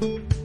Bye.